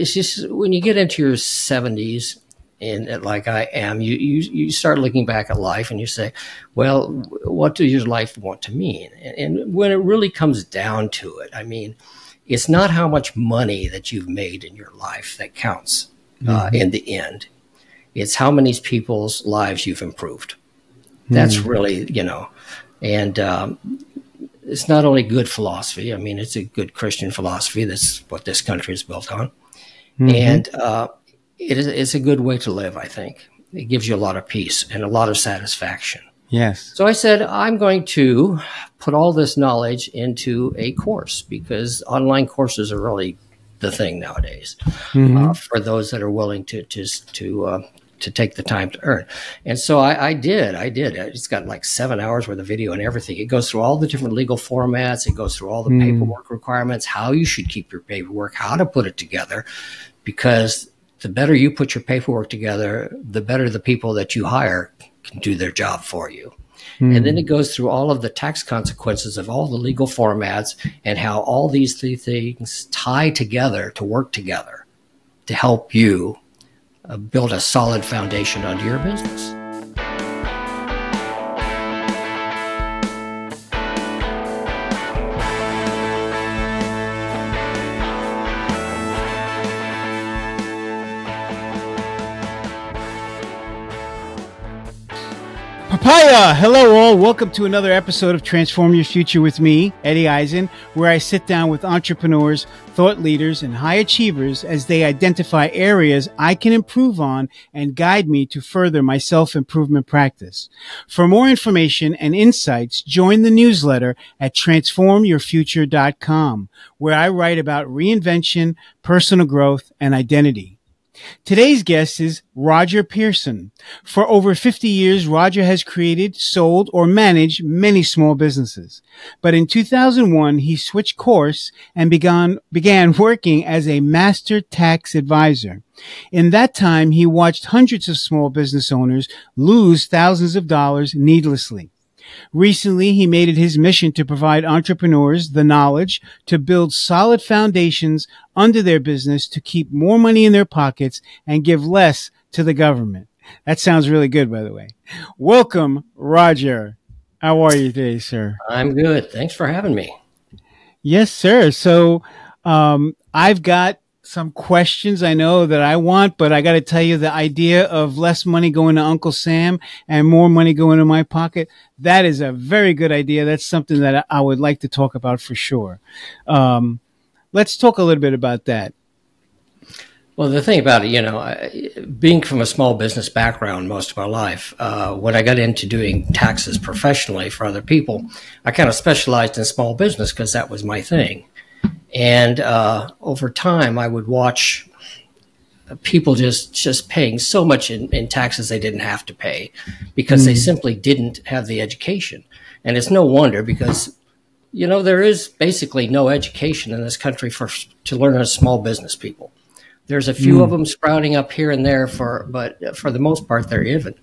it's just when you get into your 70s and like I am, you, you, you start looking back at life and you say, well, what does your life want to mean? And, and when it really comes down to it, I mean, it's not how much money that you've made in your life that counts uh, mm-hmm. in the end. It's how many people's lives you've improved. That's mm-hmm. really, you know, and um, it's not only good philosophy. I mean, it's a good Christian philosophy. That's what this country is built on. Mm-hmm. And uh, it is it's a good way to live, I think. It gives you a lot of peace and a lot of satisfaction. Yes. So I said, I'm going to put all this knowledge into a course because online courses are really the thing nowadays mm-hmm. uh, for those that are willing to to to uh, to take the time to earn. And so I, I, did. I did. It's got like seven hours worth of video and everything. It goes through all the different legal formats. It goes through all the mm. paperwork requirements, how you should keep your paperwork, how to put it together, because the better you put your paperwork together, the better the people that you hire can do their job for you. Mm. And then it goes through all of the tax consequences of all the legal formats and how all these three things tie together to work together to help you uh, build a solid foundation onto your business. Papaya! Hello, all. Welcome to another episode of Transform Your Future with me, Eddie Isin, where I sit down with entrepreneurs, thought leaders, and high achievers as they identify areas I can improve on and guide me to further my self improvement practice. For more information and insights, join the newsletter at transformyourfuture.com, where I write about reinvention, personal growth, and identity. Today's guest is Roger Pearson. For over 50 years, Roger has created, sold, or managed many small businesses. But in 2001, he switched course and began, began working as a master tax advisor. In that time, he watched hundreds of small business owners lose thousands of dollars needlessly. Recently, he made it his mission to provide entrepreneurs the knowledge to build solid foundations under their business to keep more money in their pockets and give less to the government. That sounds really good, by the way. Welcome, Roger. How are you today, sir? I'm good. Thanks for having me. Yes, sir. So, um, I've got some questions I know that I want, but I got to tell you the idea of less money going to Uncle Sam and more money going to my pocket, that is a very good idea. That's something that I would like to talk about for sure. Um, let's talk a little bit about that. Well, the thing about it, you know, being from a small business background most of my life, uh, when I got into doing taxes professionally for other people, I kind of specialized in small business because that was my thing. And uh, over time, I would watch people just just paying so much in, in taxes they didn't have to pay because mm. they simply didn't have the education. And it's no wonder because you know there is basically no education in this country for to learn as small business people. There's a few mm. of them sprouting up here and there for, but for the most part, they're even.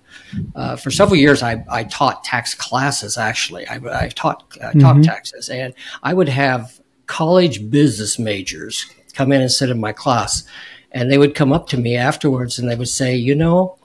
Uh, for several years, I, I taught tax classes. Actually, I, I taught uh, mm-hmm. taxes, and I would have college business majors come in and sit in my class. And they would come up to me afterwards and they would say, you know,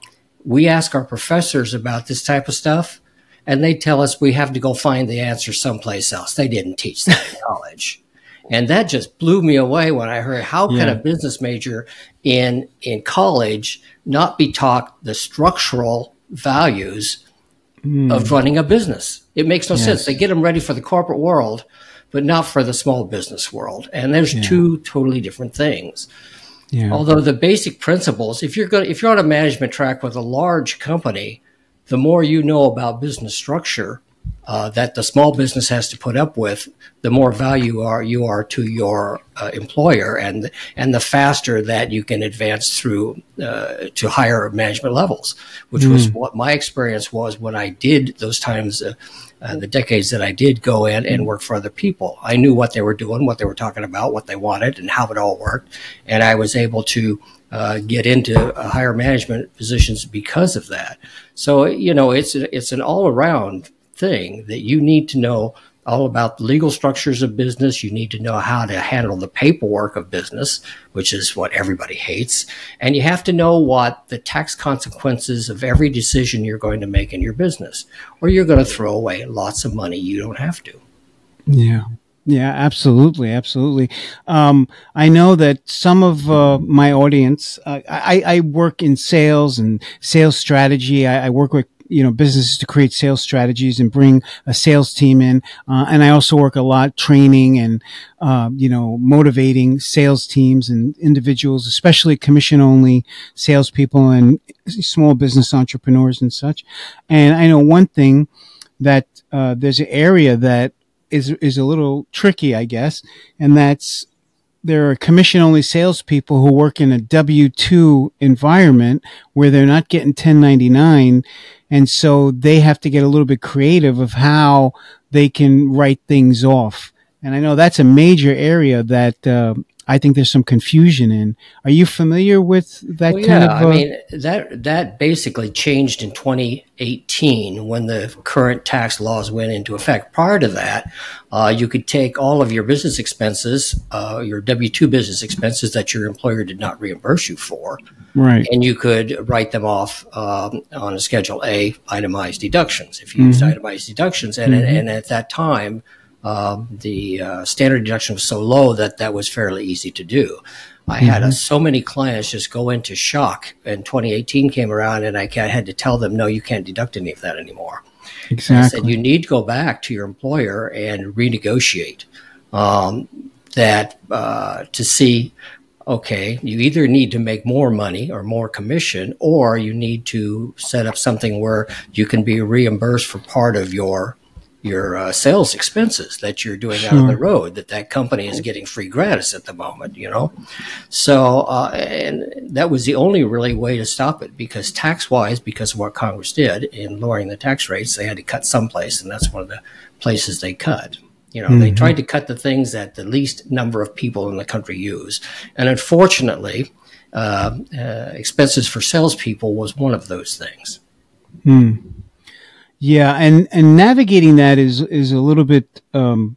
we ask our professors about this type of stuff and they tell us we have to go find the answer someplace else. They didn't teach that in college. And that just blew me away when I heard how yeah. can a business major in in college not be taught the structural values mm. of running a business? It makes no yes. sense. They get them ready for the corporate world, but not for the small business world. And there's yeah. two totally different things. Yeah. Although the basic principles, if you're going, if you're on a management track with a large company, the more you know about business structure uh, that the small business has to put up with, the more value are you are to your uh, employer, and and the faster that you can advance through uh, to higher management levels, which mm. was what my experience was when I did those times uh, uh, the decades that I did go in and work for other people. I knew what they were doing, what they were talking about, what they wanted, and how it all worked. And I was able to uh, get into uh, higher management positions because of that. So, you know, it's, it's an all around thing that you need to know all about the legal structures of business. You need to know how to handle the paperwork of business, which is what everybody hates. And you have to know what the tax consequences of every decision you're going to make in your business, or you're going to throw away lots of money you don't have to. Yeah. Yeah, absolutely, absolutely. Um, I know that some of uh, my audience, uh, I, I, work in sales and sales strategy. I, I, work with you know businesses to create sales strategies and bring a sales team in, uh, and I also work a lot training and uh, you know motivating sales teams and individuals, especially commission only salespeople and small business entrepreneurs and such. And I know one thing that uh, there's an area that is is a little tricky, I guess, and that's there are commission only salespeople who work in a W two environment where they're not getting 1099, and so they have to get a little bit creative of how they can write things off. And I know that's a major area that uh, I think there's some confusion in. Are you familiar with that well, kind yeah, of? Uh, I mean, that that basically changed in 2018 when the current tax laws went into effect. Prior to that, uh, you could take all of your business expenses, uh, your W two business expenses that your employer did not reimburse you for, right, and you could write them off um, on a Schedule A itemized deductions if you mm-hmm. used itemized deductions, and mm-hmm. and at that time um, the uh, standard deduction was so low that that was fairly easy to do. I mm-hmm. had uh, so many clients just go into shock, and 2018 came around, and I had to tell them, no, you can't deduct any of that anymore. Exactly. And I said you need to go back to your employer and renegotiate um, that uh, to see. Okay, you either need to make more money or more commission, or you need to set up something where you can be reimbursed for part of your your uh, sales expenses that you're doing sure. out on the road that that company is getting free gratis at the moment you know so uh, and that was the only really way to stop it because tax wise because of what congress did in lowering the tax rates they had to cut someplace and that's one of the places they cut you know mm-hmm. they tried to cut the things that the least number of people in the country use and unfortunately uh, uh expenses for salespeople was one of those things Hmm. Yeah, and and navigating that is is a little bit um,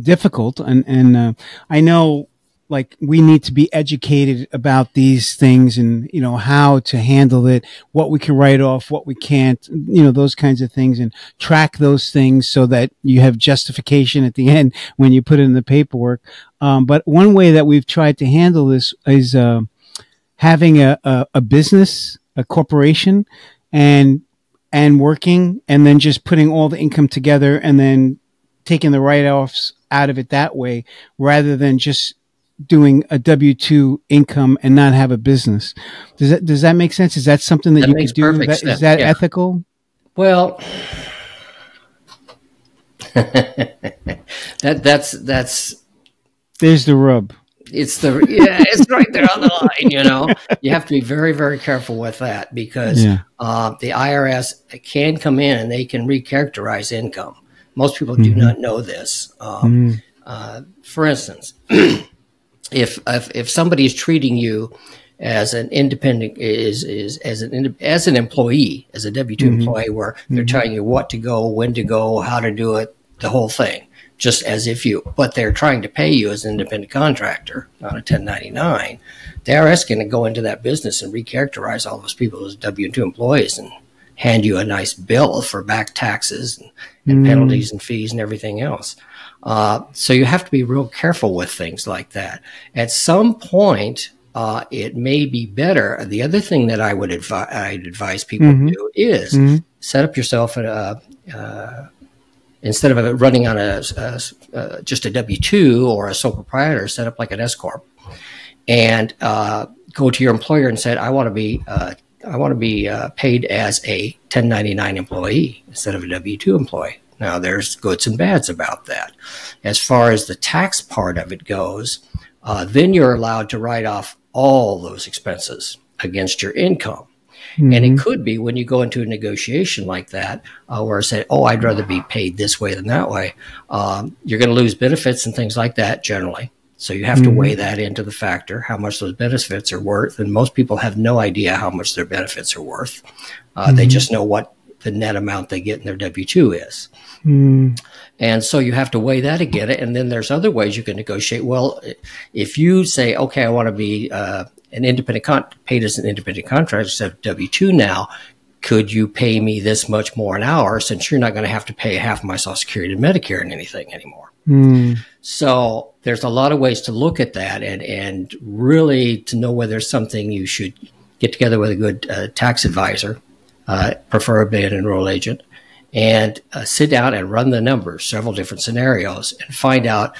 difficult, and and uh, I know like we need to be educated about these things and you know how to handle it what we can write off what we can't you know those kinds of things and track those things so that you have justification at the end when you put it in the paperwork. Um, but one way that we've tried to handle this is uh, having a, a, a business a corporation and and working and then just putting all the income together and then taking the write offs out of it that way rather than just doing a W two income and not have a business. Does that does that make sense? Is that something that, that you could do? That, is that yeah. ethical? Well, that that's that's there's the rub it's the yeah, it's right there on the line. You know, you have to be very very careful with that because yeah. uh, the IRS can come in and they can recharacterize income. Most people do mm-hmm. not know this. Um, mm uh, for instance, if, if if somebody is treating you as an independent is is as an as an employee as a W 2 mm-hmm. employee where they're mm-hmm. telling you what to go, when to go, how to do it, the whole thing just as if you, but they're trying to pay you as an independent contractor not a 1099. The IRS going to go into that business and recharacterize all those people as W 2 employees and hand you a nice bill for back taxes and, and mm. penalties and fees and everything else. Uh, so you have to be real careful with things like that. At some point, uh, it may be better. The other thing that I would advise, I'd advise people mm-hmm. to do is mm-hmm. set up yourself a, a, instead of running on a, a, a just a W two or a sole proprietor, set up like an S corp, and uh, go to your employer and said, "I want to be uh, I want to be uh, paid as a 1099 employee instead of a W two employee." Now, there's goods and bads about that. As far as the tax part of it goes, uh, then you're allowed to write off all those expenses against your income. Mm-hmm. And it mm-hmm. could be when you go into a negotiation like that, uh, where I say, "Oh, I'd rather be paid this way than that way," um, you're going to lose benefits and things like that generally. So you have mm-hmm. to weigh that into the factor, how much those benefits are worth. And most people have no idea how much their benefits are worth. Uh, mm-hmm. They just know what the net amount they get in their W two is. Mm. And so you have to weigh that again. And then there's other ways you can negotiate. Well, if you say, okay, I want to be uh, an independent con- paid as an independent contractor instead of W two now, could you pay me this much more an hour since you're not going to have to pay half of my Social Security and Medicare and anything anymore? Mm. So there's a lot of ways to look at that and, and really to know whether it's something you should get together with a good uh, tax advisor, uh, preferably an enrolled agent, and uh, sit down and run the numbers, several different scenarios, and find out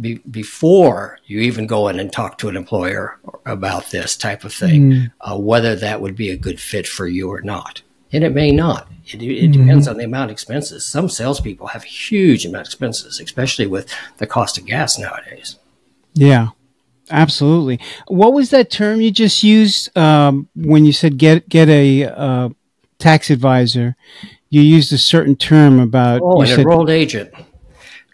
be, before you even go in and talk to an employer about this type of thing, mm. whether that would be a good fit for you or not. And it may not. It, it mm-hmm. depends on the amount of expenses. Some salespeople have huge amount of expenses, especially with the cost of gas nowadays. Yeah, absolutely. What was that term you just used um, when you said get get a uh, tax advisor? You used a certain term about oh, an said, enrolled agent.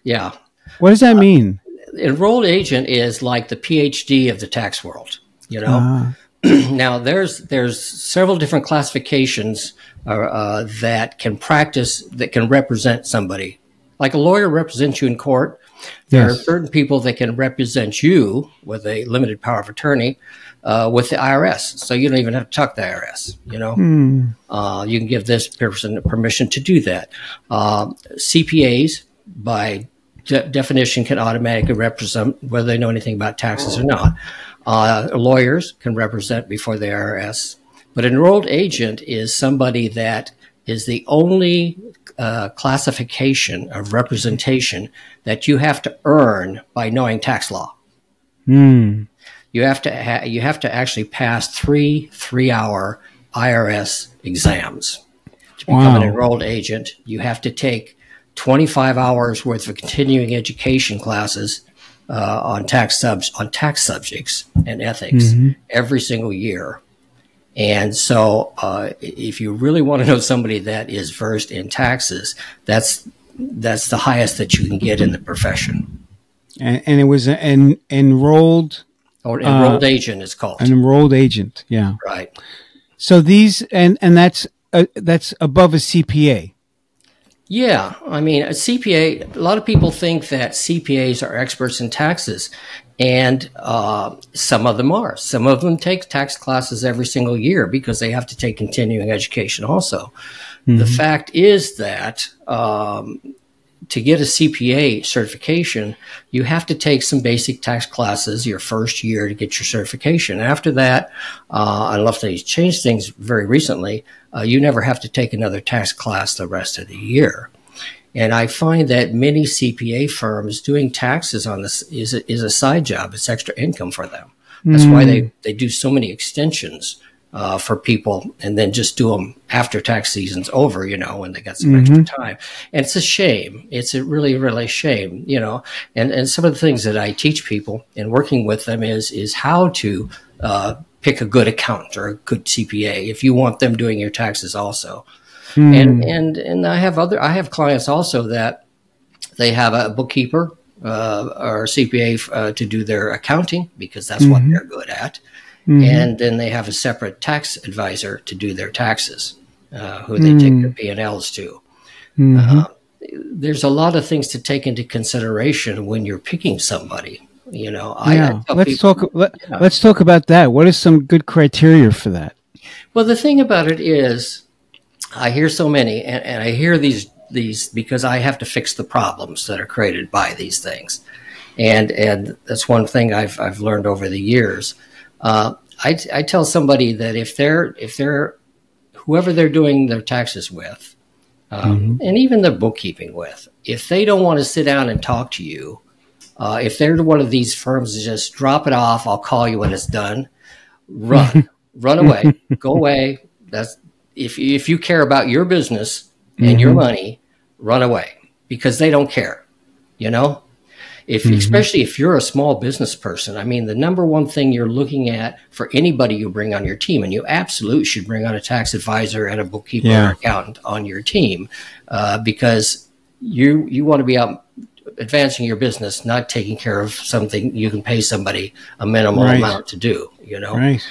Yeah. What does that mean? Enrolled agent is like the PhD of the tax world. You know. Uh now there's there's several different classifications uh, uh, that can practice that can represent somebody. Like a lawyer represents you in court. There yes. are certain people that can represent you with a limited power of attorney uh, with the IRS. So you don't even have to talk to the IRS. You know, hmm. uh, you can give this person permission to do that. Uh, CPAs, by de- definition, can automatically represent whether they know anything about taxes or not. Uh, lawyers can represent before the IRS, but enrolled agent is somebody that is the only uh, classification of representation that you have to earn by knowing tax law. Mm. You have to ha- you have to actually pass three three hour IRS exams to become wow. an enrolled agent. You have to take 25 hours worth of continuing education classes uh, on tax subs on tax subjects and ethics mm-hmm. every single year. And so, uh, if you really want to know somebody that is versed in taxes, that's that's the highest that you can get in the profession. And, and it was an enrolled or enrolled uh, agent is called an enrolled agent. Yeah, right. So these and and that's uh, that's above a CPA. Yeah, I mean, a CPA. A lot of people think that CPAs are experts in taxes, and uh, some of them are. Some of them take tax classes every single year because they have to take continuing education. Also, mm-hmm. the fact is that um, to get a CPA certification, you have to take some basic tax classes your first year to get your certification. After that, uh, unless they changed things very recently, uh, you never have to take another tax class the rest of the year. And I find that many CPA firms doing taxes on this is a, is a side job. It's extra income for them. That's mm. why they, they do so many extensions uh, for people and then just do them after tax season's over, you know, when they got some mm-hmm. extra time. And it's a shame. It's a really, really shame, you know. And and some of the things that I teach people in working with them is is how to uh, pick a good accountant or a good CPA if you want them doing your taxes also. Mm. And and and I have other I have clients also that they have a bookkeeper uh, or CPA uh, to do their accounting because that's mm-hmm. what they're good at. Mm-hmm. And then they have a separate tax advisor to do their taxes, uh, who they mm-hmm. take their P and Ls to. Mm-hmm. Uh, there's a lot of things to take into consideration when you're picking somebody. You know, yeah. I, I let's people, talk. Let, yeah. Let's talk about that. What is some good criteria for that? Well, the thing about it is, I hear so many, and, and I hear these these because I have to fix the problems that are created by these things, and and that's one thing I've I've learned over the years. Uh, I, I tell somebody that if they're if they're whoever they're doing their taxes with, um, mm-hmm. and even their bookkeeping with, if they don't want to sit down and talk to you, uh, if they're one of these firms just drop it off, I'll call you when it's done. Run, run away, go away. That's if if you care about your business and mm-hmm. your money, run away because they don't care. You know, if mm-hmm. especially if you're a small business person, I mean, the number one thing you're looking at for anybody you bring on your team, and you absolutely should bring on a tax advisor and a bookkeeper yeah. or accountant on your team, uh, because you you want to be out advancing your business, not taking care of something you can pay somebody a minimal right. amount to do. You know, right.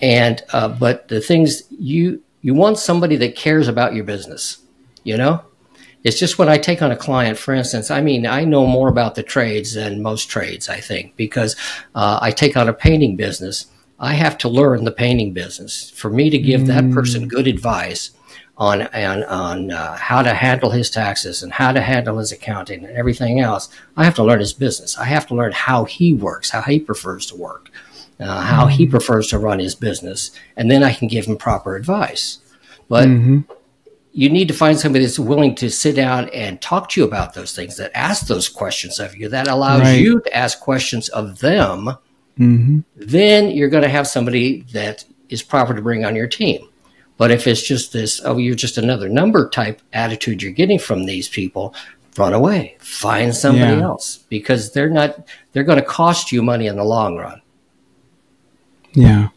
And uh, but the things you You want somebody that cares about your business, you know? It's just when I take on a client, for instance, I mean, I know more about the trades than most trades, I think, because uh, I take on a painting business. I have to learn the painting business. For me to give mm. that person good advice on, on, on uh, how to handle his taxes and how to handle his accounting and everything else, I have to learn his business. I have to learn how he works, how he prefers to work, uh, how he mm. prefers to run his business, and then I can give him proper advice. But mm-hmm you need to find somebody that's willing to sit down and talk to you about those things, that ask those questions of you, that allows right. you to ask questions of them. Mm-hmm. Then you're going to have somebody that is proper to bring on your team. But if it's just this, oh, you're just another number type attitude you're getting from these people, run away, find somebody yeah. else because they're not, they're going to cost you money in the long run. Yeah.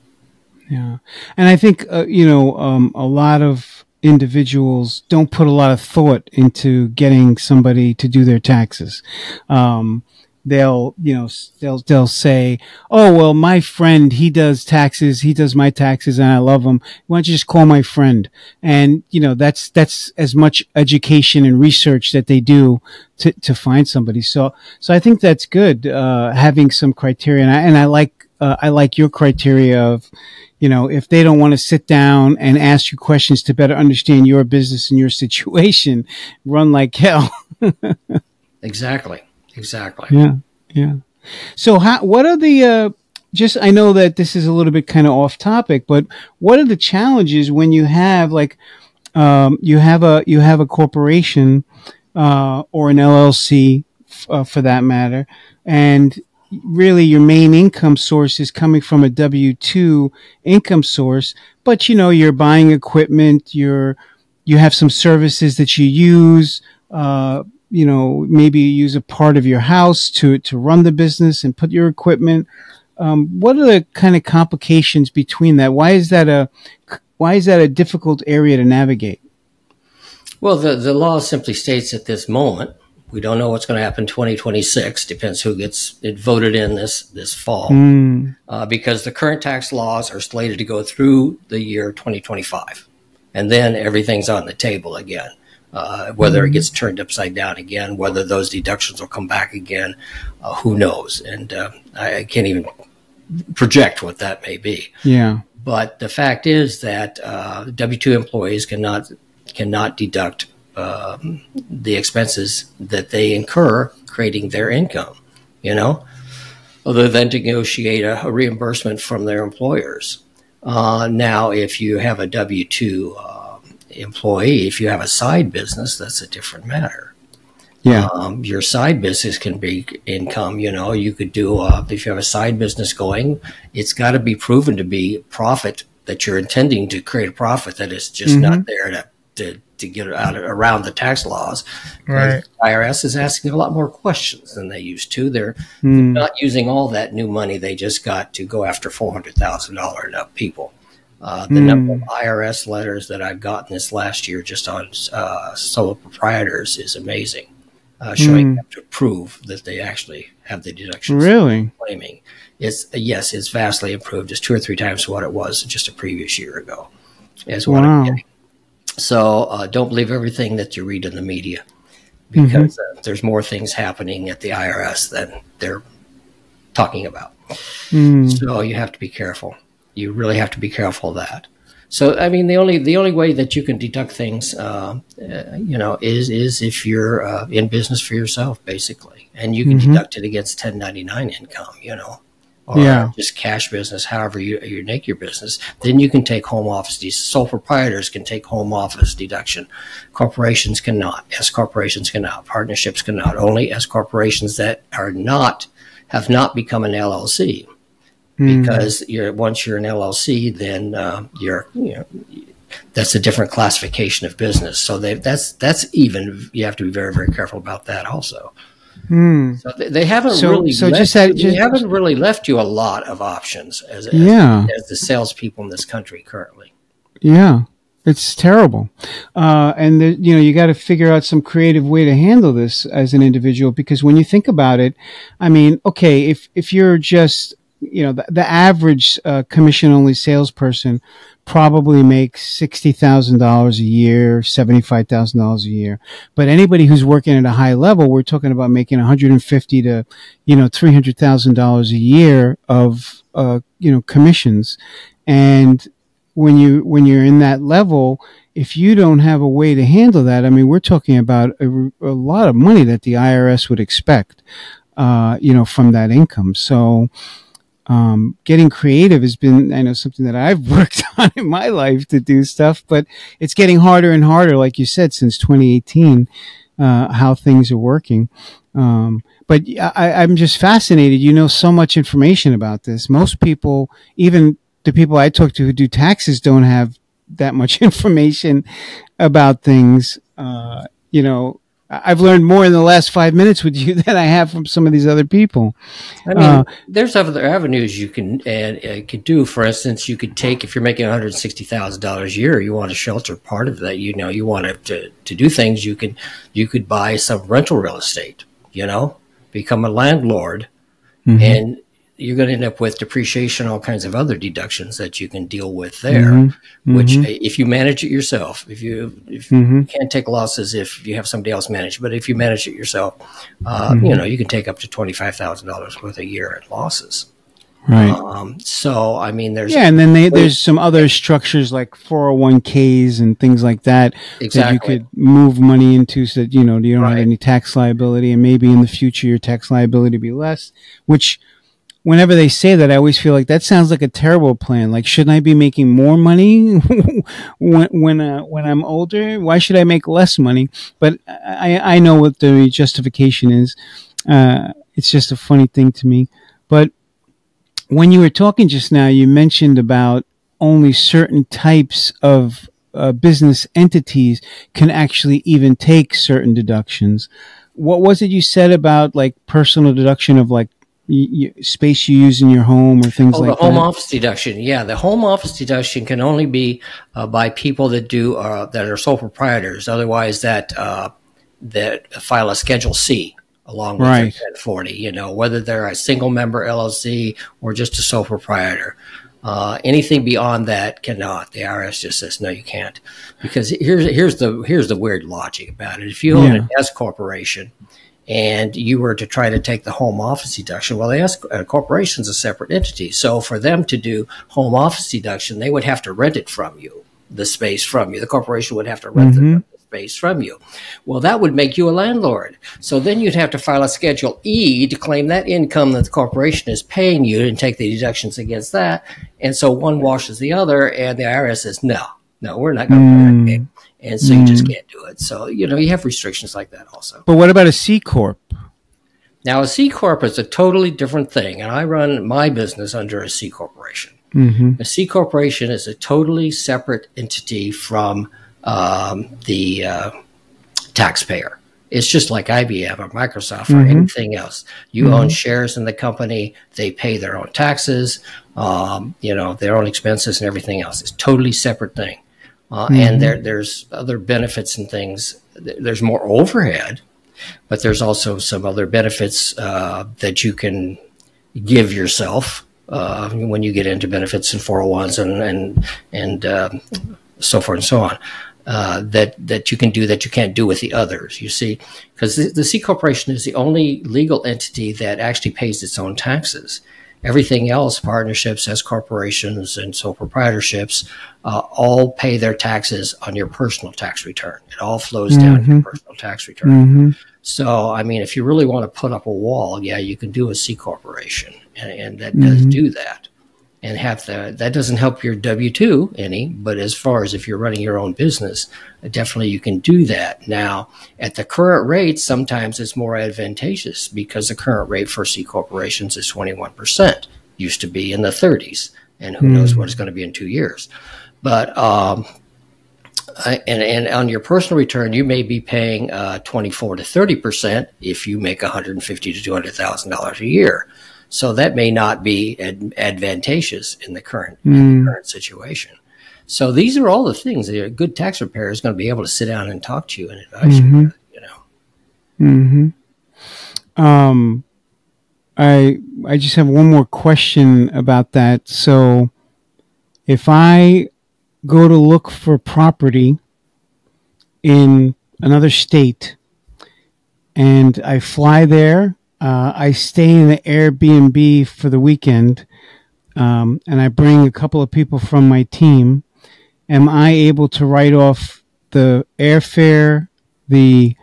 Yeah. And I think, uh, you know, um, a lot of, individuals don't put a lot of thought into getting somebody to do their taxes. Um, they'll, you know, they'll, they'll say, Oh, well, my friend, he does taxes. He does my taxes and I love him. Why don't you just call my friend? And, you know, that's, that's as much education and research that they do to, to find somebody. So, so I think that's good, uh, having some criteria. And I, and I like, uh, I like your criteria of, you know, if they don't want to sit down and ask you questions to better understand your business and your situation, run like hell. exactly. Exactly. Yeah. Yeah. So how, what are the, uh, just, I know that this is a little bit kind of off topic, but what are the challenges when you have like, um, you have a, you have a corporation, uh, or an LLC, uh, for that matter, and really your main income source is coming from a W-2 income source, but you know, you're buying equipment, you're, you have some services that you use, uh, you know, maybe you use a part of your house to, to run the business and put your equipment. Um, what are the kind of complications between that? Why is that a, why is that a difficult area to navigate? Well, the, the law simply states at this moment we don't know what's going to happen 2026. Depends who gets it voted in this this fall. Mm. Uh, because the current tax laws are slated to go through the year 2025, and then everything's on the table again. Uh, whether it gets turned upside down again, whether those deductions will come back again, uh, who knows? And uh, I, I can't even project what that may be. Yeah. But the fact is that uh, W two employees cannot cannot deduct um, the expenses that they incur creating their income, you know, other than to negotiate a, a reimbursement from their employers. Uh, now, if you have a W 2 uh, employee, if you have a side business, that's a different matter. Yeah. Um, your side business can be income. You know, you could do, uh, if you have a side business going, it's got to be proven to be profit that you're intending to create a profit that is just mm-hmm. not there to, to to get out around the tax laws. Right. IRS is asking a lot more questions than they used to. They're, mm. they're not using all that new money they just got to go after four hundred thousand dollar and up people. Uh, the mm. number of IRS letters that I've gotten this last year just on uh, sole proprietors is amazing, uh, showing mm. to prove that they actually have the deductions. Really? Claiming it's yes, it's vastly improved. It's two or three times what it was just a previous year ago. Is what wow. I'm getting. So uh, don't believe everything that you read in the media because mm-hmm. uh, there's more things happening at the IRS than they're talking about. Mm. So you have to be careful. You really have to be careful of that. So I mean, the only the only way that you can deduct things, uh, uh you know, is is if you're uh, in business for yourself, basically, and you can mm-hmm. deduct it against 1099 income. You know, or yeah. just cash business, however you, you make your business, then you can take home office. These sole proprietors can take home office deduction. Corporations cannot. S corporations cannot. Partnerships cannot. Only S corporations that are not have not become an LLC. Mm. Because you're once you're an LLC, then uh, you're you know that's a different classification of business. So they, that's that's even you have to be very very careful about that also. Hmm. So they, they haven't so, really so left, just that, just, they haven't really left you a lot of options as, as yeah. as the salespeople in this country currently. Yeah. It's terrible. Uh, and the, you know, you got to figure out some creative way to handle this as an individual because when you think about it, I mean, okay, if, if you're just, you know, the, the average uh, commission only salesperson probably make sixty thousand dollars a year, seventy five thousand dollars a year. But anybody who's working at a high level, we're talking about making one hundred and fifty to, you know, three hundred thousand dollars a year of, uh, you know, commissions. And when you when you're in that level, if you don't have a way to handle that, I mean, we're talking about a, a lot of money that the IRS would expect, uh, you know, from that income. So um, getting creative has been, I know, something that I've worked on in my life to do stuff, but it's getting harder and harder, like you said, since 2018, uh, how things are working. Um, but I, I'm just fascinated. You know so much information about this. Most people, even the people I talk to who do taxes, don't have that much information about things. Uh, you know, I've learned more in the last five minutes with you than I have from some of these other people. I mean, uh, there's other avenues you can and uh, could do. For instance, you could take if you're making one hundred sixty thousand dollars a year, you want to shelter part of that. You know, you want to, to to do things. You can you could buy some rental real estate. You know, become a landlord, mm-hmm. and you're going to end up with depreciation, all kinds of other deductions that you can deal with there. Mm-hmm. Which, mm-hmm. if you manage it yourself, if you if mm-hmm. you can't take losses if you have somebody else manage, but if you manage it yourself, uh, you mm-hmm. know you can take up to twenty five thousand dollars worth a year in losses. Right. Um, so I mean, there's yeah, and then they, there's some other structures like 401ks and things like that exactly. that you could move money into, so that you know you don't right. have any tax liability, and maybe in the future your tax liability be less, which whenever they say that, I always feel like that sounds like a terrible plan. Like, shouldn't I be making more money when when uh, when I'm older? Why should I make less money? But I I know what the justification is. Uh, it's just a funny thing to me. But when you were talking just now, you mentioned about only certain types of uh, business entities can actually even take certain deductions. What was it you said about like personal deduction of like you, space you use in your home or things oh, like that? the home office deduction. Yeah, the home office deduction can only be uh, by people that do uh, that are sole proprietors. Otherwise, that uh, that file a Schedule C along with right. their 1040. You know, whether they're a single member LLC or just a sole proprietor. Uh, anything beyond that cannot. The IRS just says no, you can't, because here's here's the here's the weird logic about it. If you own yeah. an S corporation, and you were to try to take the home office deduction, well, they ask uh, corporation is a separate entity. So for them to do home office deduction, they would have to rent it from you, the space from you. The corporation would have to rent mm-hmm. the space from you. Well, that would make you a landlord. So then you'd have to file a Schedule E to claim that income that the corporation is paying you and take the deductions against that. And so one washes the other, and the IRS says, no, no, we're not going to mm. play that game and so mm. you just mm. can't do it. So you know you have restrictions like that also. But what about a C corp? Now a C corp is a totally different thing, and I run my business under a C corporation. Mm-hmm. A C corporation is a totally separate entity from um, the uh, taxpayer. It's just like IBM or Microsoft or mm-hmm. anything else. You mm-hmm. own shares in the company; they pay their own taxes, um, you know, their own expenses and everything else. It's totally separate thing. Uh, mm-hmm. And there, there's other benefits and things. There's more overhead, but there's also some other benefits uh, that you can give yourself uh, when you get into benefits and 401s and and and uh, so forth and so on. Uh, that that you can do that you can't do with the others. You see, because the, the C corporation is the only legal entity that actually pays its own taxes. Everything else, partnerships, S corporations, and sole proprietorships, uh, all pay their taxes on your personal tax return. It all flows mm-hmm. down your personal tax return. Mm-hmm. So, I mean, if you really want to put up a wall, yeah, you can do a C corporation, and, and that mm-hmm. does do that and have the that doesn't help your W two any, but as far as if you're running your own business, definitely you can do that. Now, at the current rate, sometimes it's more advantageous because the current rate for C corporations is 21%. Used to be in the 30s, and who mm. knows what it's going to be in two years. But um, and, and on your personal return, you may be paying uh, 24 to 30 percent if you make 150 to 200 thousand dollars a year. So that may not be ad- advantageous in the current mm. in the hmm. current situation. So these are all the things that a good tax preparer is going to be able to sit down and talk to you and advise mm-hmm. you. You know. Hmm. Um, I I just have one more question about that. So, if I go to look for property in another state and I fly there. Uh, I stay in the Airbnb for the weekend, um, and I bring a couple of people from my team. Am I able to write off the airfare, the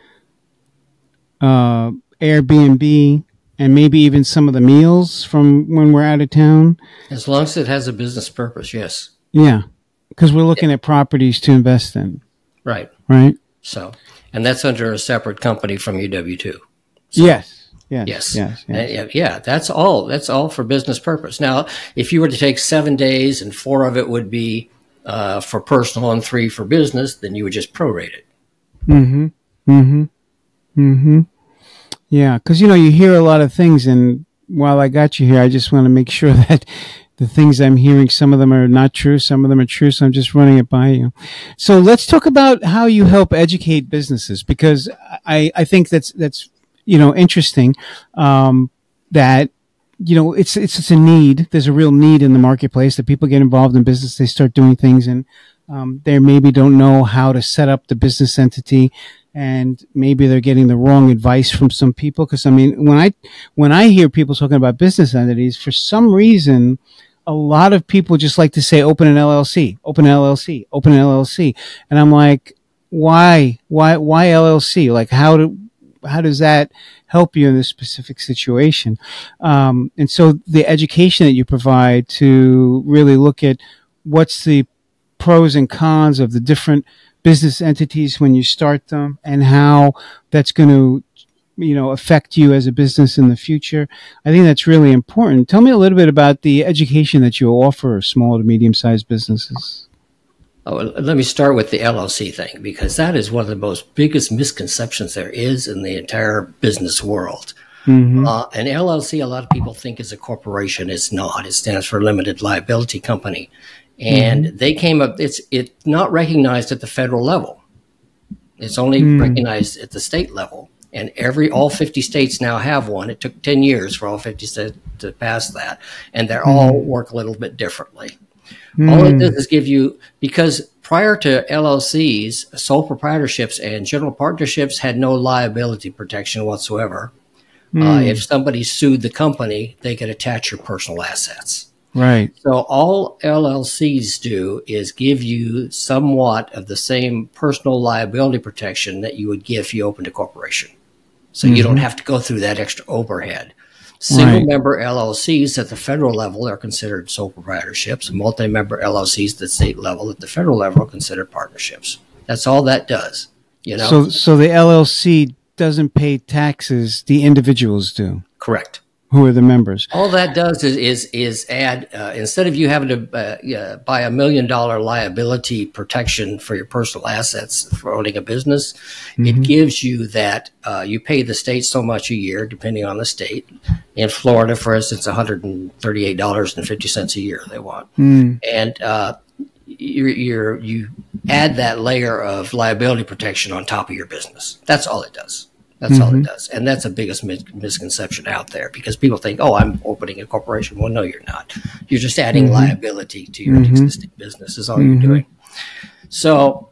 uh, Airbnb, and maybe even some of the meals from when we're out of town? As long as it has a business purpose, yes. Yeah, because we're looking at properties to invest in. Right. Right. So, and that's under a separate company from UW2. So, yes. Yes. Yes. Yes. Yeah, that's all. That's all for business purpose. Now, if you were to take seven days and four of it would be uh, for personal and three for business, then you would just prorate it. Mm-hmm. Mm-hmm. Mm-hmm. Yeah, because you know you hear a lot of things, and while I got you here, I just want to make sure that the things I'm hearing, some of them are not true, some of them are true. So I'm just running it by you. So let's talk about how you help educate businesses, because I I think that's that's you know interesting um, that you know it's it's it's a need. There's a real need in the marketplace that people get involved in business. They start doing things, and um, they maybe don't know how to set up the business entity and maybe they're getting the wrong advice from some people because i mean when i when i hear people talking about business entities for some reason a lot of people just like to say open an llc open an llc open an llc and i'm like why why why llc like how do how does that help you in this specific situation? Um, and so the education that you provide to really look at what's the pros and cons of the different business entities when you start them and how that's going to you know affect you as a business in the future i think that's really important. Tell me a little bit about the education that you offer small to medium sized businesses Oh, let me start with the LLC thing because that is one of the most biggest misconceptions there is in the entire business world. Mm-hmm. Uh, an LLC, a lot of people think is a corporation. It's not. It stands for Limited Liability Company, and mm-hmm. they came up. It's it's not recognized at the federal level. It's only mm-hmm. recognized at the state level, and every all fifty states now have one. It took ten years for all fifty states to pass that, and they all work a little bit differently. All it does is give you because prior to LLCs, sole proprietorships and general partnerships had no liability protection whatsoever. Mm. Uh, if somebody sued the company, they could attach your personal assets. Right. So all LLCs do is give you somewhat of the same personal liability protection that you would give if you opened a corporation. So mm-hmm. you don't have to go through that extra overhead. Single right. member LLCs at the federal level are considered sole proprietorships. Multi member LLCs at the state level at the federal level are considered partnerships. That's all that does. You know. So, so the LLC doesn't pay taxes; the individuals do. Correct who are the members. All that does is is, is add uh, instead of you having to uh, uh, buy a million dollar liability protection for your personal assets for owning a business, mm-hmm. it gives you that uh, you pay the state so much a year, depending on the state. In Florida, for instance, one hundred and thirty eight dollars and fifty cents a year they want, mm. and uh, you you you add that layer of liability protection on top of your business. That's all it does. That's mm-hmm. all it mm-hmm. does. And that's the biggest misconception out there because people think, oh, I'm opening a corporation. Well, no, you're not. You're just adding mm-hmm. liability to your mm-hmm. existing business, is all you're mm-hmm. doing. So,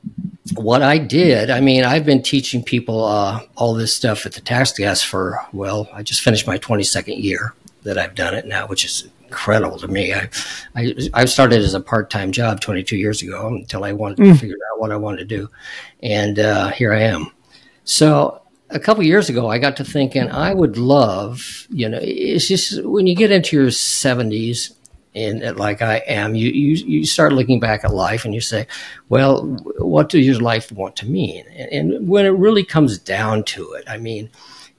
what I did, I mean, I've been teaching people uh, all this stuff at the tax desk for, well, I just finished my 22nd year that I've done it now, which is incredible to me. I, I, I started as a part time job 22 years ago until I wanted to mm. figure out what I wanted to do. And uh, here I am. So, a couple years ago, I got to thinking I would love, you know, it's just when you get into your 70s and like I am, you, you, you start looking back at life and you say, well, what does your life want to mean? And, and when it really comes down to it, I mean,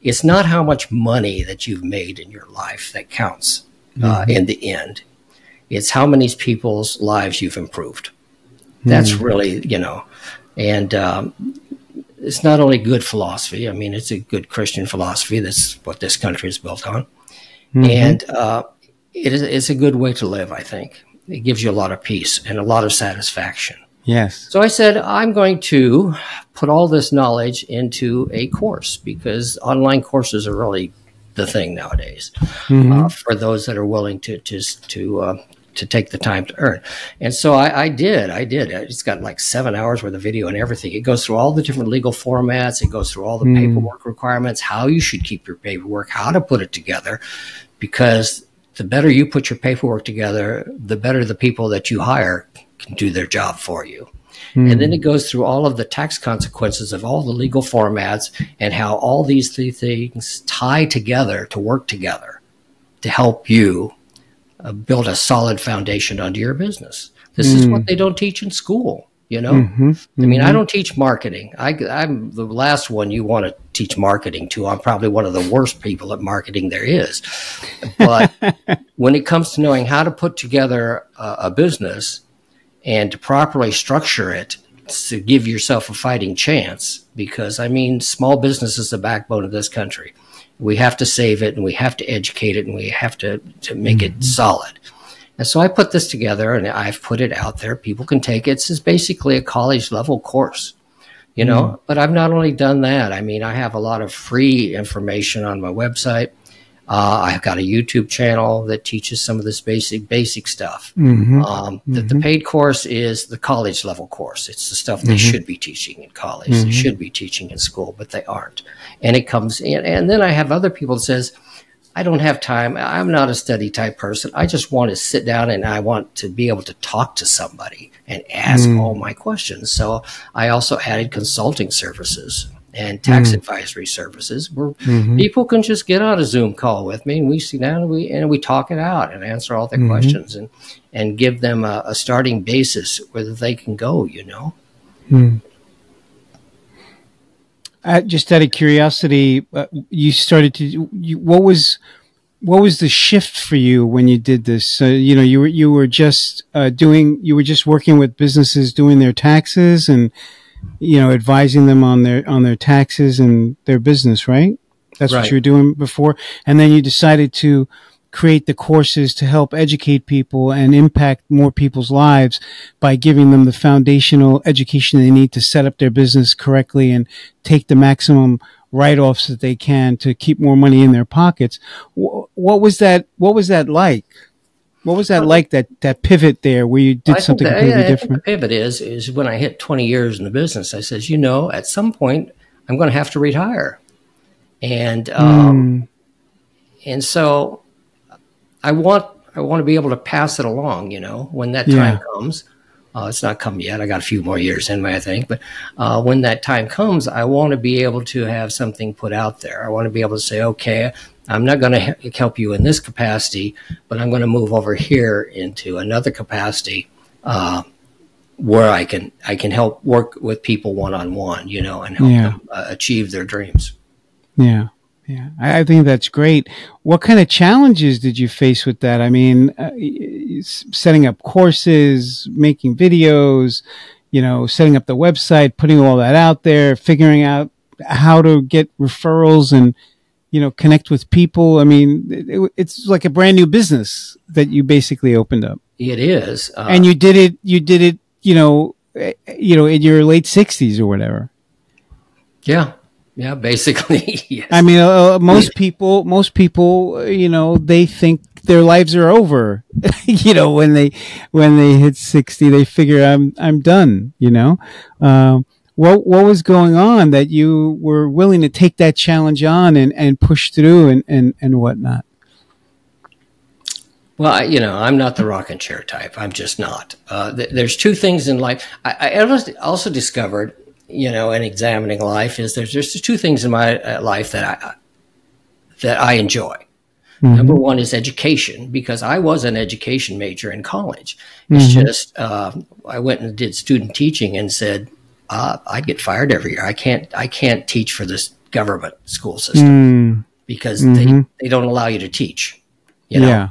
it's not how much money that you've made in your life that counts uh, mm-hmm. in the end. It's how many people's lives you've improved. That's mm-hmm. really, you know, and um, it's not only good philosophy. I mean, it's a good Christian philosophy. That's what this country is built on, mm-hmm. and uh, it is it's a good way to live. I think it gives you a lot of peace and a lot of satisfaction. Yes. So I said I'm going to put all this knowledge into a course because online courses are really the thing nowadays mm-hmm. uh, for those that are willing to to to uh, to take the time to earn. And so I, I did. I did. It's got like seven hours worth of video and everything. It goes through all the different legal formats. It goes through all the mm. paperwork requirements, how you should keep your paperwork, how to put it together, because the better you put your paperwork together, the better the people that you hire can do their job for you. Mm. And then it goes through all of the tax consequences of all the legal formats and how all these three things tie together to work together to help you uh, build a solid foundation under your business. This mm. is what hmm. they don't teach in school. You know, mm-hmm, mm-hmm. I mean, I mm-hmm. don't teach marketing. I, I'm the last one you want to teach marketing to. I'm probably one of the worst people at marketing there is. But when it comes to knowing how to put together a, a business and to properly structure it to give yourself a fighting chance, because I mean, small business is the backbone of this country we have to save it and we have to educate it and we have to, to make mm-hmm. it solid. And so I put this together and I've put it out there. People can take it. It's basically a college level course, you know, mm-hmm. but I've not only done that. I mean, I have a lot of free information on my website. Uh, I've got a YouTube channel that teaches some of this basic basic stuff. Mm-hmm. Um, mm-hmm. the, the, paid course is the college level course. It's the stuff they mm-hmm. should be teaching in college. They mm-hmm. should be teaching in school, but they aren't. And it comes in. And then I have other people that says, I don't have time. I'm not a study type person. I just want to sit down and I want to be able to talk to somebody and ask mm. all my questions. So I also added consulting services and tax mm. advisory services where mm-hmm. people can just get on a Zoom call with me and we sit down and we and we talk it out and answer all their mm-hmm. questions and and give them a, a, starting basis where they can go. You know. Mm. Uh, just out of curiosity, uh, you started to. You, what was what was the shift for you when you did this? Uh, you know, you were you were just uh, doing you were just working with businesses doing their taxes and you know, advising them on their on their taxes and their business, right? That's right. what you were doing before, and then you decided to create the courses to help educate people and impact more people's lives by giving them the foundational education they need to set up their business correctly and take the maximum write-offs that they can to keep more money in their pockets. What was that? What was that like? What was that like? That that pivot there, where you did something that, completely yeah, different. the pivot is is when I hit twenty years in the business. I says, you know, at some point I'm going to have to retire, and um, mm. and so I want I want to be able to pass it along. You know, when that time yeah. comes. Uh, it's not come yet. I got a few more years in me, I think. But uh, when that time comes, I want to be able to have something put out there. I want to be able to say, okay, I'm not going to help you in this capacity, but I'm going to move over here into another capacity uh, where I can I can help work with people one on one, you know, and help yeah. them uh, achieve their dreams. Yeah. Yeah, I, I, think that's great. What kind of challenges did you face with that? I mean, uh, setting up courses, making videos, you know, setting up the website, putting all that out there, figuring out how to get referrals and you know, connect with people. I mean, it, it's like a brand new business that you basically opened up. It is, uh, and you did it. You did it. You know, eh, you know, in your late sixties or whatever. Yeah, yeah, basically. yes. I mean, uh, uh most people, most people, you know, they think their lives are over. you know, when they when they hit sixty, they figure I'm I'm done. You know. Um, what what was going on that you were willing to take that challenge on and, and push through and, and, and whatnot? Well, I, you know, I'm not the rocking chair type. I'm just not. Uh, th- there's two things in life. I, I, also discovered, you know, in examining life, is there's there's two things in my uh, life that I that I enjoy. Mm-hmm. Number one is education because I was an education major in college. It's mm-hmm. just uh, I went and did student teaching and said, uh, I'd get fired every year. I can't I can't teach for this government school system mm. because mm-hmm. they, they don't allow you to teach. You know? Yeah.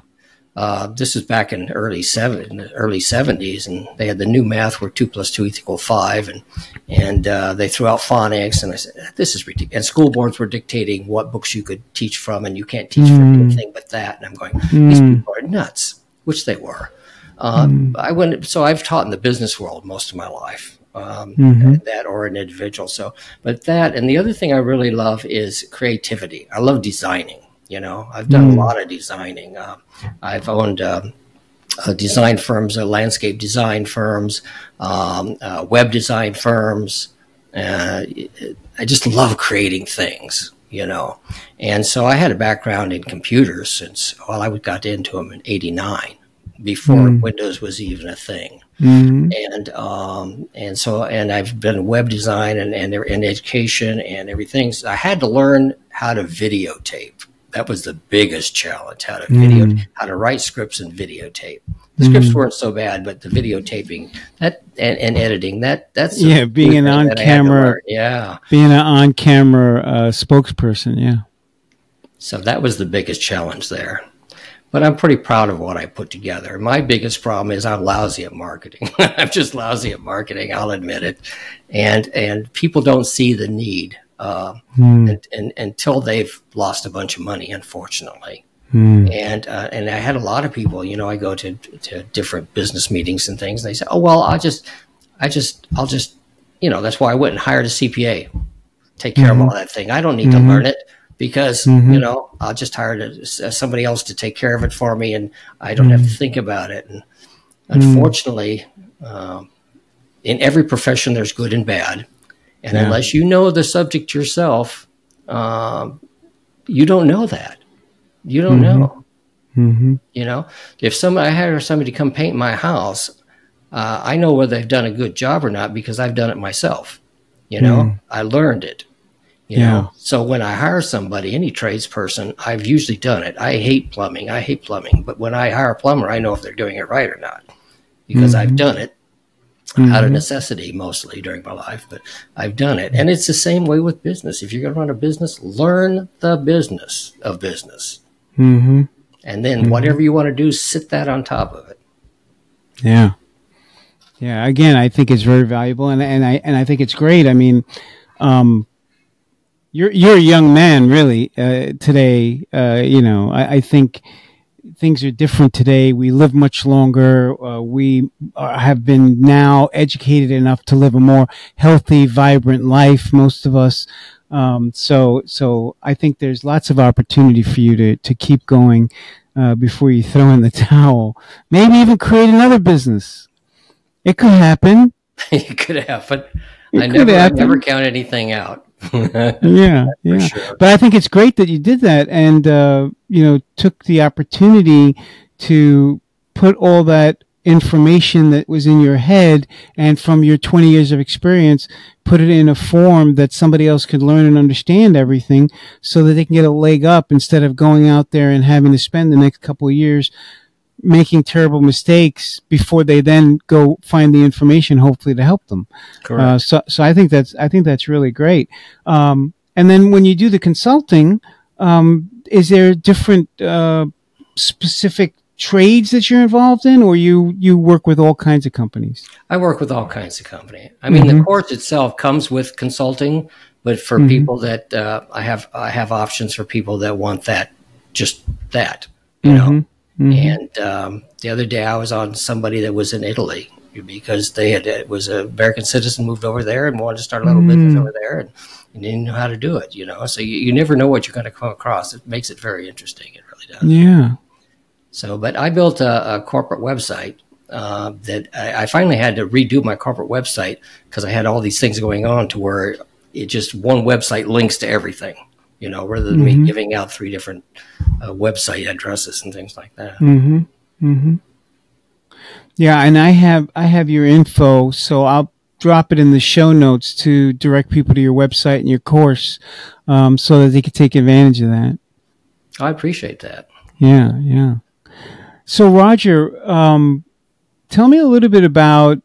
Uh, this is back in early seven, early seventies, and they had the new math where two plus two equal five, and and uh, they threw out phonics, and I said this is ridiculous. And school boards were dictating what books you could teach from, and you can't teach mm. from anything but that. And I'm going, these mm. people are nuts, which they were. Uh, mm. I went, so I've taught in the business world most of my life, um, mm-hmm. that or an individual. So, but that and the other thing I really love is creativity. I love designing. You know, I've done mm. a lot of designing. Uh, I've owned um, uh, design firms, uh, landscape design firms, um, uh, web design firms. Uh, I just love creating things, you know. And so I had a background in computers since, well, I got into them in 89 before mm. Windows was even a thing. Mm-hmm. And um, and so and I've been in web design and and in education and everything. So I had to learn how to videotape. That was the biggest challenge: how to video, mm. how to write scripts and videotape. The scripts mm. weren't so bad, but the videotaping that and, and editing that that's yeah, being an on camera yeah, being an on camera uh, spokesperson yeah. So that was the biggest challenge there but I'm pretty proud of what I put together. My biggest problem is I'm lousy at marketing. I'm just lousy at marketing. I'll admit it, and and people don't see the need uh, and, and, until they've lost a bunch of money, unfortunately. Mm. And uh, and I had a lot of people. You know, I go to to different business meetings and things. And they say, "Oh well, I just, I just, I'll just, you know, that's why I went and hired a CPA, take care mm-hmm. of all that thing. I don't need mm-hmm. to learn it." Because mm-hmm. you know I'll just hire somebody else to take care of it for me, and I don't mm-hmm. have to mm-hmm. think about it. And unfortunately, um, in every profession, there's good and bad, and yeah. unless you know the subject yourself, um, you don't know that. You don't mm-hmm. know. Mm-hmm. You know, if somebody I hire somebody to come paint my house, uh, I know whether they've done a good job or not because I've done it myself. You know, mm. I learned it. You yeah. know, so when I hire somebody, any tradesperson, I've usually done it. I hate plumbing. I hate plumbing. But when I hire a plumber, I know if they're doing it right or not because mm-hmm. I've done it mm-hmm. out of necessity mostly during my life, but I've done it. And it's the same way with business. If you're going to run a business, learn the business of business. Mm-hmm. And then mm-hmm. whatever you want to do, sit that on top of it. Yeah. Yeah. Again, I think it's very valuable and, and I, and I think it's great. I mean, um, you're you're a young man, really. Uh, today, uh, you know, I, I, think things are different today. We live much longer. Uh, we are, have been now educated enough to live a more healthy, vibrant life. Most of us. Um, so, so I think there's lots of opportunity for you to to keep going uh, before you throw in the towel. Maybe even create another business. It could happen. it could happen. It I never, happen. I never count anything out. yeah, yeah. Sure. But I think it's great that you did that and uh, you know took the opportunity to put all that information that was in your head and from your 20 years of experience put it in a form that somebody else could learn and understand everything so that they can get a leg up instead of going out there and having to spend the next couple of years making terrible mistakes before they then go find the information, hopefully to help them. Correct. Uh, so, so I think that's I think that's really great. Um, and then when you do the consulting, um, is there different uh, specific trades that you're involved in, or you you work with all kinds of companies? I work with all kinds of companies. I mean, mm-hmm. the course itself comes with consulting, but for mm-hmm. people that uh, I have I have options for people that want that just that you mm-hmm. know Mm-hmm. And um, the other day, I was on somebody that was in Italy because they had it was an American citizen moved over there and wanted to start a little mm-hmm. business over there and, and didn't know how to do it. You know, so you, you never know what you're going to come across. It makes it very interesting. It really does. Yeah. So, but I built a, a corporate website uh, that I, I, finally had to redo my corporate website because I had all these things going on to where it just one website links to everything you know, rather than mm-hmm. me giving out three different uh, website addresses and things like that. Mm-hmm. Mm-hmm. Yeah, and I have I have your info, so I'll drop it in the show notes to direct people to your website and your course, um, so that they can take advantage of that. I appreciate that. Yeah, yeah. So Roger, um, tell me a little bit about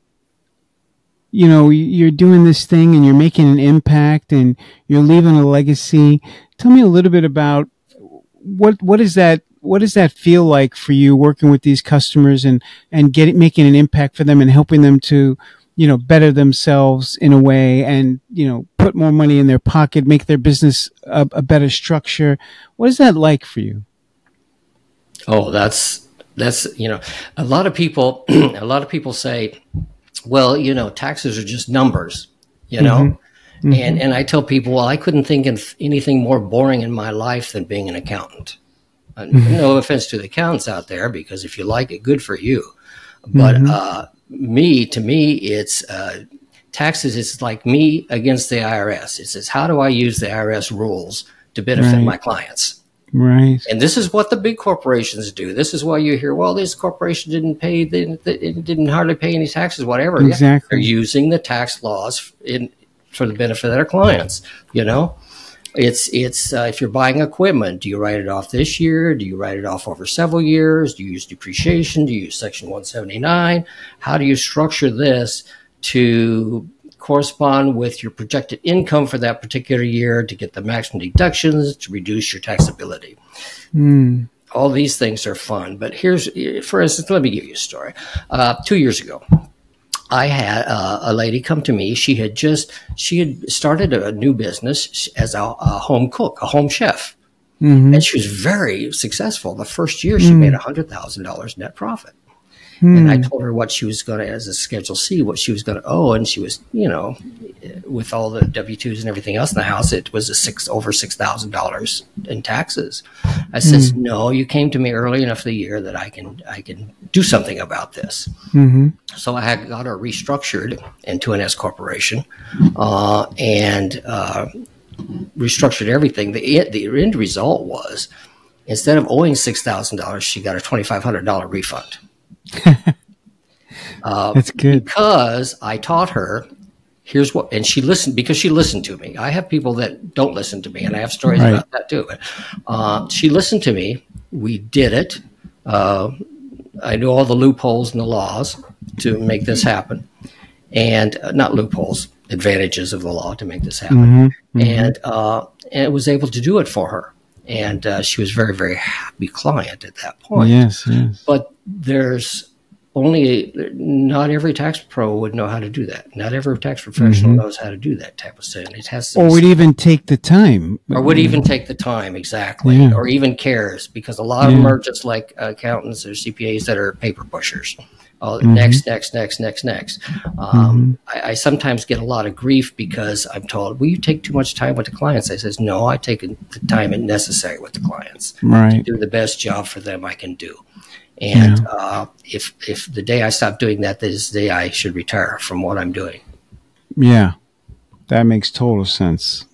you know you're doing this thing and you're making an impact and you're leaving a legacy Tell me a little bit about what what is that what does that feel like for you working with these customers and and getting making an impact for them and helping them to you know better themselves in a way and you know put more money in their pocket make their business a, a better structure? What is that like for you? Oh that's that's you know a lot of people a lot of people say well you know taxes are just numbers you know? Mm-hmm. Mm-hmm. And and I tell people, well, I couldn't think of anything more boring in my life than being an accountant. Uh, no offense to the accountants out there, because if you like it, good for you. But Mhm. uh, me, to me, it's uh, taxes. It's like me against the IRS. It says, how do I use the IRS rules to benefit Right. my clients? Right. And this is what the big corporations do. This is why you hear, well, this corporation didn't pay, they, they didn't hardly pay any taxes, whatever. Yeah, Exactly. they're using the tax laws in for the benefit of their clients. You know, it's it's uh, if you're buying equipment, do you write it off this year? Do you write it off over several years? Do you use depreciation? Do you use Section 179? How do you structure this to correspond with your projected income for that particular year to get the maximum deductions to reduce your taxability? Mm. all these things are fun. But here's, for instance, let me give you a story. Uh, two years ago, I had uh, a lady come to me. She had just she had started a new business as a, a home cook, a home chef, hmm and she was very successful. The first year, she made a hundred thousand dollars net profit. And I told her what she was going to, as a Schedule C, what she was going to owe, and she was, you know, with all the W twos and everything else in the house, it was a six over six thousand dollars in taxes. I says, no, you came to me early enough the year that I can I can do something about this. hmm So I had got her restructured into an S corporation, uh, and uh, restructured everything. The the end result was instead of owing six thousand dollars, she got a twenty five hundred dollar refund. Uh, That's good. because I taught her. Here's what, and she listened because she listened to me. I have people that don't listen to me, and I have stories Right. about that too. Uh, she listened to me. We did it. Uh, I knew all the loopholes in the laws to make this happen, and uh, not loopholes, advantages of the law to make this happen, hmm and uh, and was able to do it for her. And uh, she was very, very happy client at that point Yes. Yes. but there's only not every tax pro would know how to do that. Not every tax professional Mhm. knows how to do that type of thing. It has to Or would even take the time. or would even take the time exactly, Yeah. or even cares because a lot of them are just like accountants or CPAs that are paper pushers. Oh, Mm-hmm. next, next, next, next, next. Um, I, I sometimes get a lot of grief because I'm told, "Will you take too much time with the clients?" I says, "No, I take the time necessary with the clients." Right. do the best job for them I can do. And uh, if if the day I stop doing that, that is the day I should retire from what I'm doing. Yeah. That makes total sense.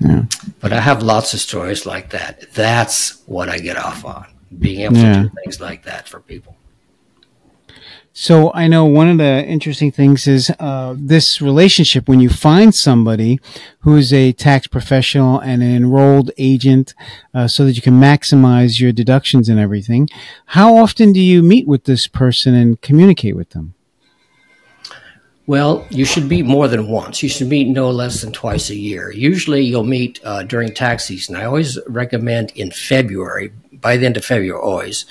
Yeah. But I have lots of stories like that. That's what I get off on, being able Yeah. to do things like that for people. So I know one of the interesting things is uh, this relationship when you find somebody who is a tax professional and an enrolled agent, uh, so that you can maximize your deductions and everything. How often do you meet with this person and communicate with them? Well, you should meet more than once. You should meet no less than twice a year. Usually, you'll meet uh, during tax season. I always recommend in February, by the end of February, always,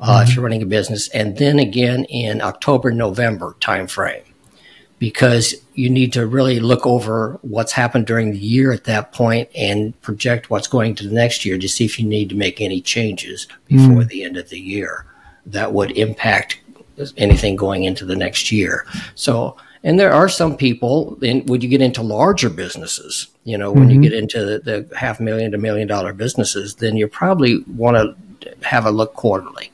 uh, if you're running a business, and then again in October, November timeframe, because you need to really look over what's happened during the year at that point and project what's going to the next year to see if you need to make any changes before the end of the year that would impact anything going into the next year. So, and there are some people, in, when you get into larger businesses, you know, when you get into the, the half million to million dollar businesses, then you probably want to have a look quarterly.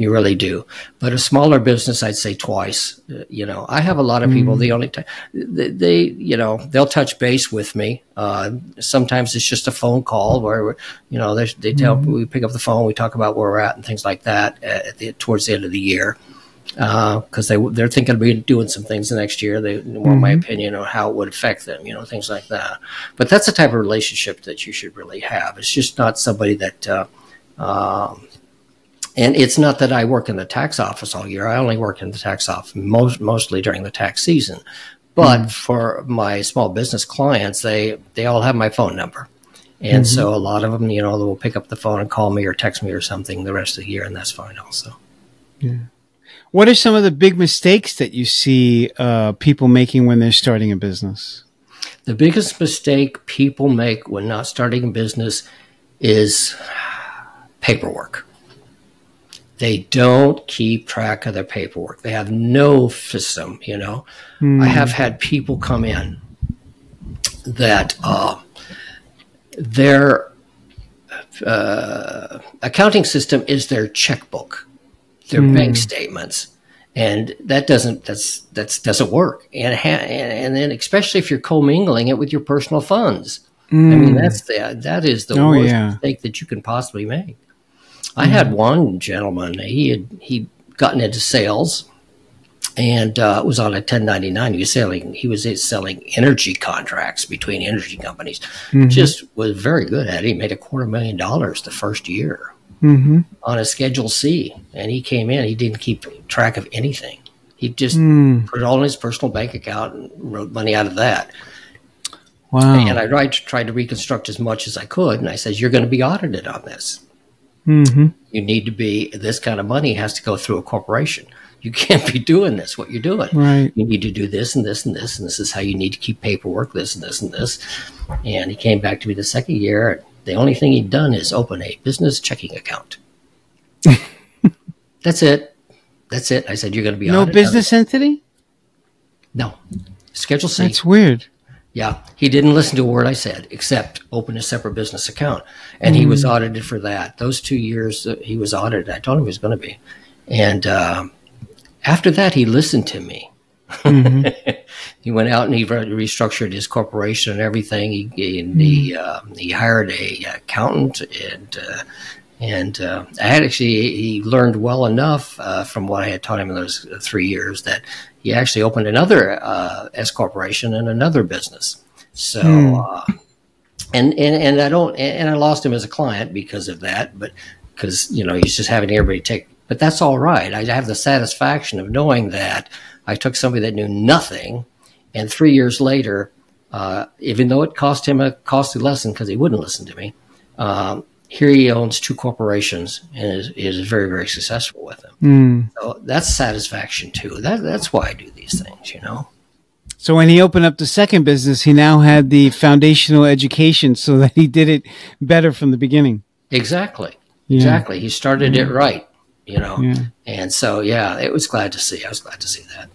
You really do. But a smaller business, I'd say twice. Uh, You know, I have a lot of people. The only time they, they, you know, they'll touch base with me. Uh, sometimes it's just a phone call where, you know, they, they tell we pick up the phone, we talk about where we're at and things like that at the, towards the end of the year because they they're thinking of doing some things the next year. They want my opinion on how it would affect them, you know, things like that. But that's the type of relationship that you should really have. It's just not somebody that. Uh, um, and it's not that I work in the tax office all year. I only work in the tax office most, mostly during the tax season. But for my small business clients, they they all have my phone number. And so a lot of them, you know, they will pick up the phone and call me or text me or something the rest of the year, and that's fine also. Yeah. What are some of the big mistakes that you see uh, people making when they're starting a business? The biggest mistake people make when not starting a business is paperwork. They don't keep track of their paperwork. They have no system, you know. I have had people come in that uh, their uh, accounting system is their checkbook, their mm. bank statements, and that doesn't that's that's doesn't work. And ha- and then especially if you're commingling it with your personal funds, mm. I mean hmm. that's the that is the oh, worst yeah. mistake that you can possibly make. I had hmm. one gentleman. He had he gotten into sales and uh, was on a 1099. He was selling he was selling energy contracts between energy companies. Mm-hmm. Just was very good at it. He made a quarter million dollars the first year mm-hmm. on a Schedule C, and he came in. He didn't keep track of anything. He just mm. put it all in his personal bank account and wrote money out of that. Wow! And I tried to, tried to reconstruct as much as I could, and I said, "You're going to be audited on this. Mm-hmm. You need to be this kind of money has to go through a corporation." you can't be doing this, what you're doing. Right. You need to do this and this and this, and this is how you need to keep paperwork, this and this and this. And he came back to me the second year. The only thing he'd done is open a business checking account. That's it. That's it. I said, you're going to be no business entity? No. Schedule C. That's weird. Yeah. He didn't listen to a word I said, except open a separate business account. And mm. he was mm. audited for that. Those two years he was audited, I told him he was going to be. And, um, after that, he listened to me. Mm-hmm. he went out and he restructured his corporation and everything. He mm-hmm. he, uh, he hired a accountant and uh, and uh, I had actually he learned well enough uh, from what I had taught him in those three years that he actually opened another uh, S corporation and another business. So. Mm. and, and and I don't and I lost him as a client because of that, but because you know he's just having everybody take but that's all right. I have the satisfaction of knowing that I took somebody that knew nothing, and three years later, uh, even though it cost him a costly lesson because he wouldn't listen to me, um, here he owns two corporations and is, is very, very successful with them. Mm. So that's satisfaction too. That, that's why I do these things, you know. So when he opened up the second business, he now had the foundational education so that he did it better from the beginning. Exactly. Yeah. Exactly. He started it right you know. Yeah. And so, yeah, it was glad to see. I was glad to see that.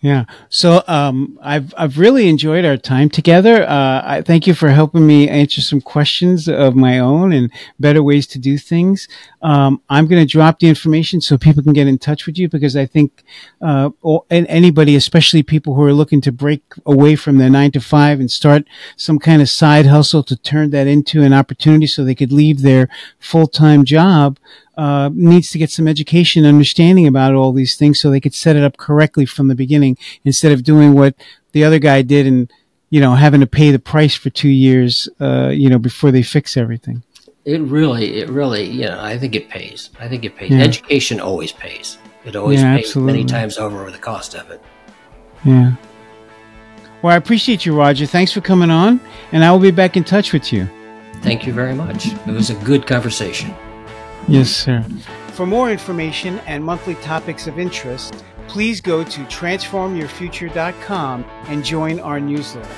Yeah. So um, I've I've really enjoyed our time together. Uh, I thank you for helping me answer some questions of my own and better ways to do things. Um, I'm going to drop the information so people can get in touch with you because I think uh, and anybody, especially people who are looking to break away from their nine to five and start some kind of side hustle to turn that into an opportunity so they could leave their full time job uh, needs to get some education understanding about all these things so they could set it up correctly from the beginning instead of doing what the other guy did and you know having to pay the price for two years uh, you know before they fix everything it really it really you know i think it pays. I think it pays. Yeah. education always pays. It always yeah, pays absolutely. many times over the cost of it. Yeah. Well i appreciate you roger. Thanks for coming on and i will be back in touch with you. Thank you very much. It was a good conversation. Yes, sir. For more information and monthly topics of interest, please go to transformyourfuture.com and join our newsletter.